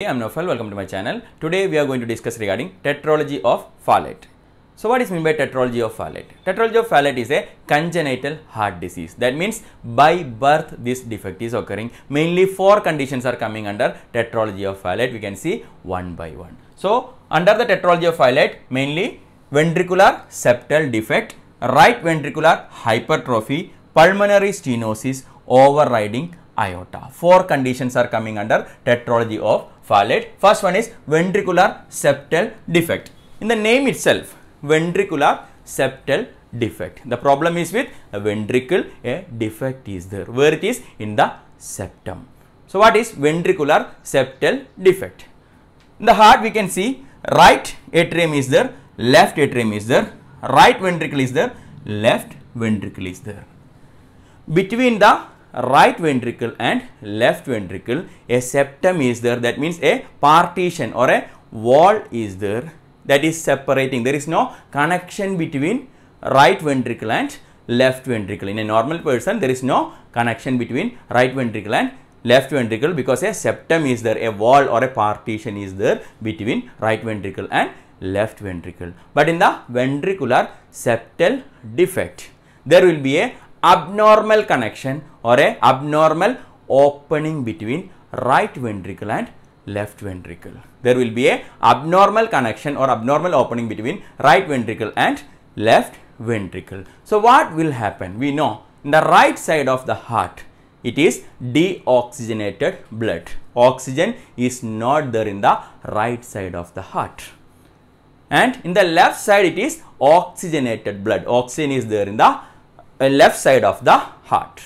Hey, I'm Nofal, welcome to my channel. Today we are going to discuss regarding tetralogy of Fallot. So what is meant by tetralogy of Fallot? Tetralogy of Fallot is a congenital heart disease. That means by birth this defect is occurring. Mainly four conditions are coming under tetralogy of Fallot. We can see one by one. So under the tetralogy of Fallot mainly ventricular septal defect, right ventricular hypertrophy, pulmonary stenosis, overriding aorta. Four conditions are coming under tetralogy of Fallot. First one is ventricular septal defect. In the name itself, ventricular septal defect. The problem is with ventricle, a defect is there. Where it is? In the septum. So what is ventricular septal defect? In the heart we can see right atrium is there, left atrium is there, right ventricle is there, left ventricle is there. Between the right ventricle and left ventricle. A septum is there that means a partition or a wall is there that is separating. There is no connection between right ventricle and left ventricle. In a normal person there is no connection between right ventricle and left ventricle because a septum is there a wall or a partition is there between right ventricle and left ventricle. But in the ventricular septal defect there will be a abnormal connection or a abnormal opening between right ventricle and left ventricle. There will be a abnormal connection or abnormal opening between right ventricle and left ventricle. So what will happen? We know in the right side of the heart it is deoxygenated blood. Oxygen is not there in the right side of the heart. And in the left side it is oxygenated blood. Oxygen is there in the left side of the heart.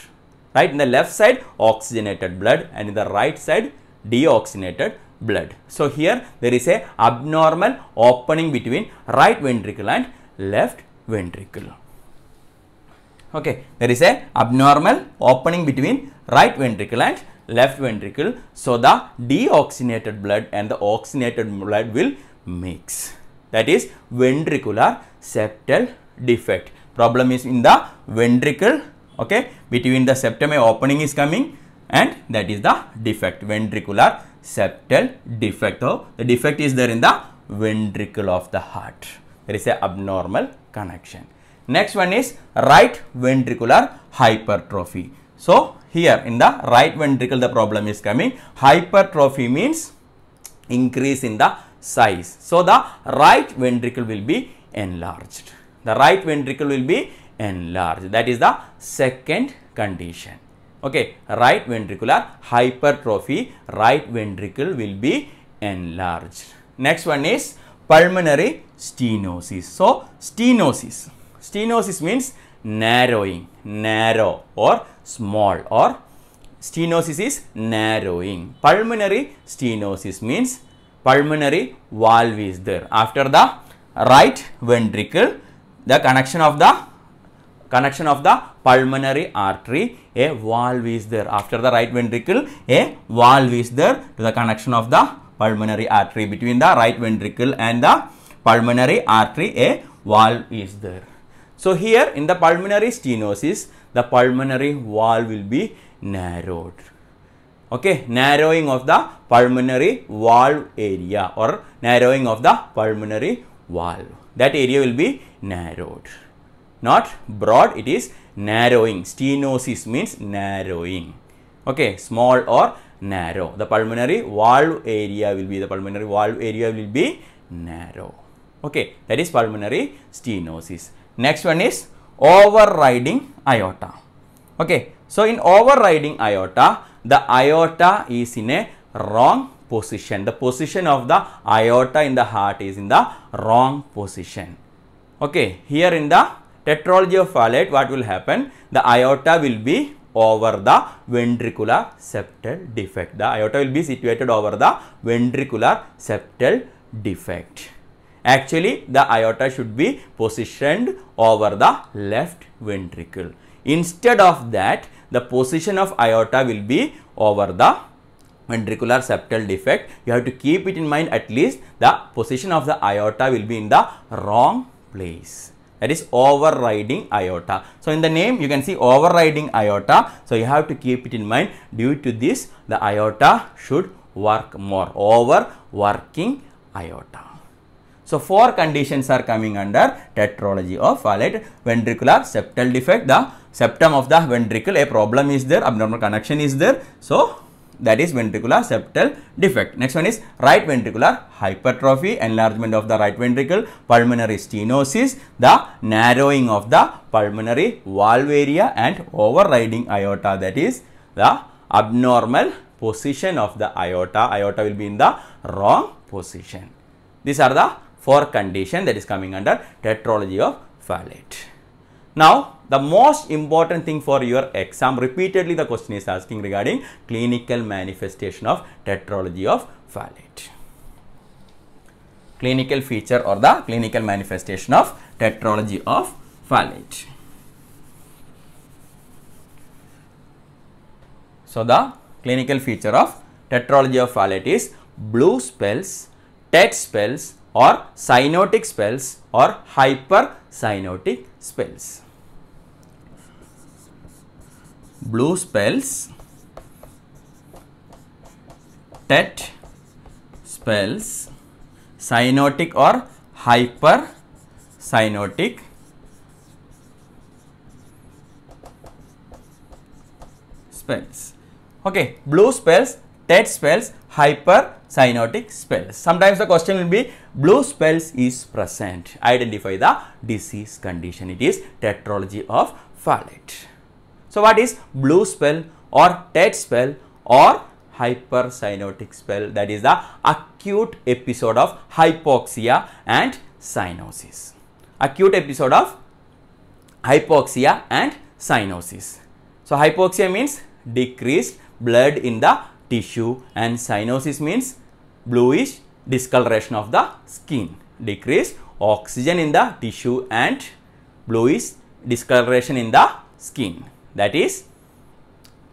Right in the left side oxygenated blood. And in the right side deoxygenated blood. So here there is a abnormal opening between right ventricle and left ventricle. Okay there is a abnormal opening between right ventricle and left ventricle. So the deoxygenated blood and the oxygenated blood will mix. That is ventricular septal defect problem is in the ventricle okay? Between the septum a opening is coming and that is the defect. Ventricular septal defect. So the defect is there in the ventricle of the heart. There is a abnormal connection. Next one is right ventricular hypertrophy. So here in the right ventricle the problem is coming. Hypertrophy means increase in the size. So the right ventricle will be enlarged the right ventricle will be enlarged. That is the second condition. Okay, right ventricular hypertrophy, right ventricle will be enlarged. Next one is pulmonary stenosis. So, stenosis. Stenosis means narrowing, narrow or small or stenosis is narrowing. Pulmonary stenosis means pulmonary valve is there. After the right ventricle, the connection of the connection of the pulmonary artery. A valve is there. After the right ventricle a valve is there to the connection of the pulmonary artery. Between the right ventricle and the pulmonary artery a valve is there. So here in the pulmonary stenosis the pulmonary valve will be narrowed. Okay narrowing of the pulmonary valve area or narrowing of the pulmonary valve that area will be narrowed. Not broad it is narrowing. Stenosis means narrowing. Okay small or narrow. The pulmonary valve area will be the pulmonary valve area will be narrow. Okay that is pulmonary stenosis. Next one is overriding aorta. Okay so in overriding aorta the aorta is in a wrong position the position of the aorta in the heart is in the wrong position okay here in the tetralogy of Fallot, what will happen? The aorta will be over the ventricular septal defect. The aorta will be situated over the ventricular septal defect. Actually, the aorta should be positioned over the left ventricle. Instead of that, the position of aorta will be over the ventricular septal defect. You have to keep it in mind at least the position of the aorta will be in the wrong place that is overriding aorta. So, in the name you can see overriding aorta. So, you have to keep it in mind due to this the aorta should work more, overworking aorta. So, four conditions are coming under tetralogy of Fallot. Ventricular septal defect, the septum of the ventricle, a problem is there, abnormal connection is there. So, that is ventricular septal defect. Next one is right ventricular hypertrophy, enlargement of the right ventricle, pulmonary stenosis, the narrowing of the pulmonary valve area and overriding aorta that is the abnormal position of the aorta. Aorta will be in the wrong position. These are the four condition that is coming under tetralogy of Fallot. Now, the most important thing for your exam, repeatedly the question is asking regarding clinical manifestation of tetralogy of Fallot. Clinical feature or the clinical manifestation of tetralogy of Fallot. So, the clinical feature of tetralogy of Fallot is blue spells, tet spells or cyanotic spells or hypercyanotic spells. Blue spells, tet spells, cyanotic or hypercyanotic spells. Okay, blue spells, tet spells, hypercyanotic spells. Sometimes the question will be blue spells is present. Identify the disease condition. It is tetralogy of Fallot. So, what is blue spell or tet spell or hypercyanotic spell? That is the acute episode of hypoxia and cyanosis. Acute episode of hypoxia and cyanosis. So, hypoxia means decreased blood in the tissue and cyanosis means bluish discoloration of the skin. Decreased oxygen in the tissue and bluish discoloration in the skin. That is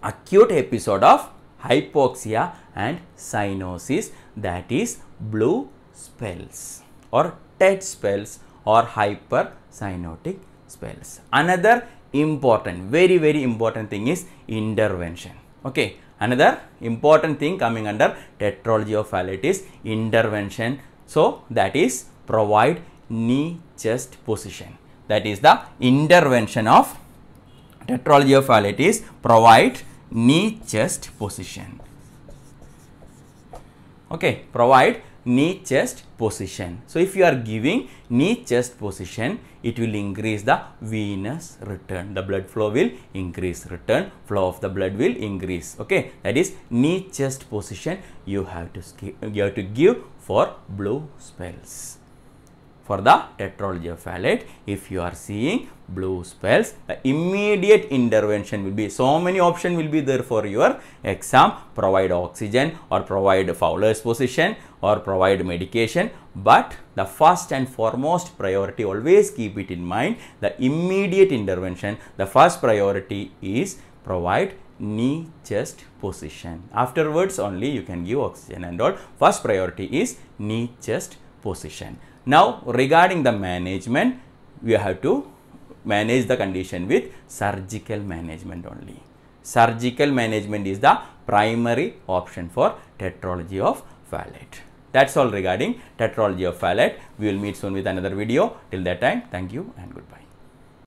acute episode of hypoxia and cyanosis that is blue spells or tet spells or hypercyanotic spells. Another important, very, very important thing is intervention. Okay. Another important thing coming under tetralogy of Fallot is intervention. So, that is provide knee chest position. That is the intervention of tetralogy of Fallot is provide knee chest position. Okay, provide knee chest position. So, if you are giving knee chest position, it will increase the venous return. The blood flow will increase, return flow of the blood will increase. Okay, that is knee chest position you have to you have to give for blue spells. For the tetralogy of Fallot, if you are seeing blue spells, the immediate intervention will be so many options will be there for your exam. Provide oxygen or provide Fowler's position or provide medication. But the first and foremost priority always keep it in mind the immediate intervention. The first priority is provide knee chest position. Afterwards only you can give oxygen and all. First priority is knee chest position. Now regarding the management, we have to manage the condition with surgical management only. Surgical management is the primary option for tetralogy of Fallot. That's all regarding tetralogy of Fallot. We will meet soon with another video. Till that time, thank you and goodbye.